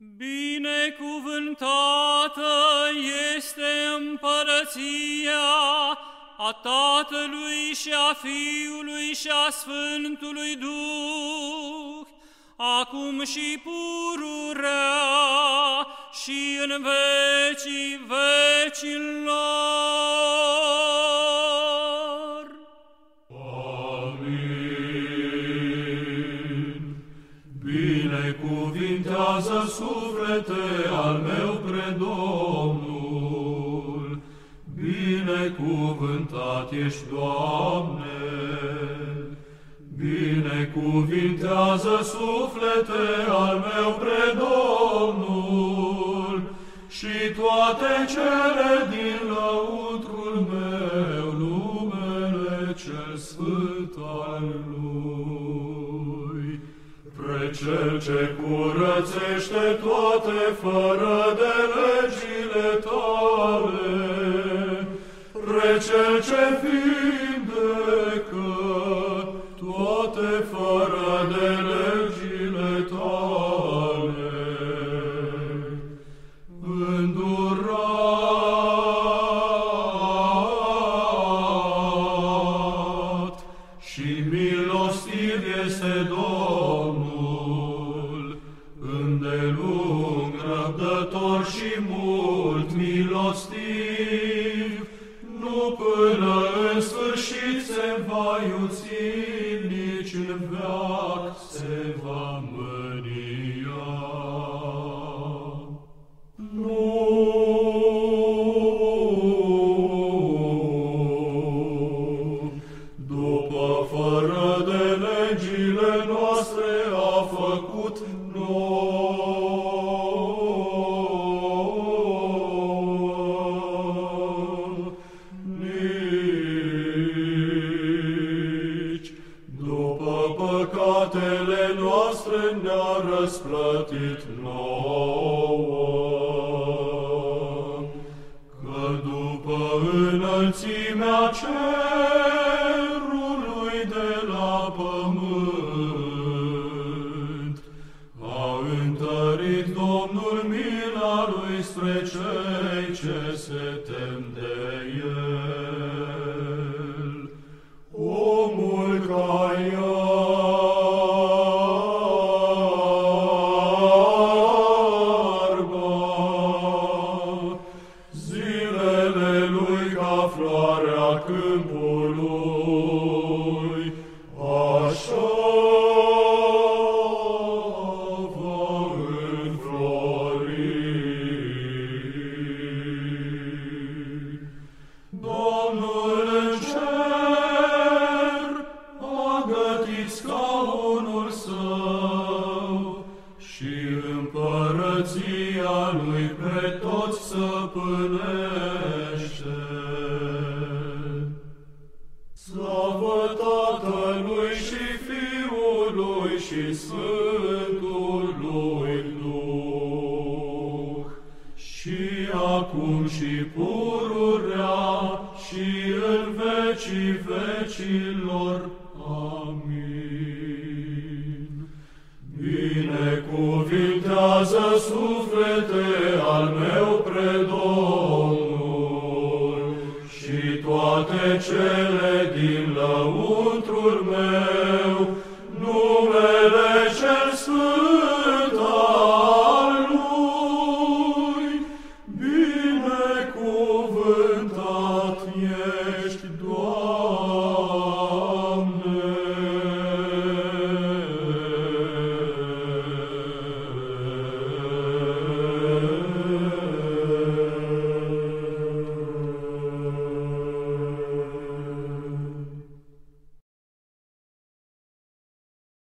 Binecuvântată este împărăția a Tatălui și a Fiului și a Sfântului Duh, acum și pururea și în vecii vecilor. Binecuvintează suflete al meu pre Domnul, binecuvântat ești, Doamne. Binecuvintează suflete al meu pre Domnul și toate cele din lăuntrul ce curățește toate fără de legile tale, Pre Cel ce vindecă toate fără de legile tale. Îndurat și milostiv este Domnul, și mult milostiv, nu până în sfârșit se va iuți, nici în veac se va mânia. Nu. După fără de legile noastre a făcut nouă. Răsplătit nouă. Că după înălțimea cerului de la pământ, a întărit Domnul mila lui spre cei ce se tem de Fiului și Sfântului Duh, și acum și pururea și în vecii vecilor. Amin. Binecuvintează suflete al meu pre Domnul și toate cele din lăuntrul meu,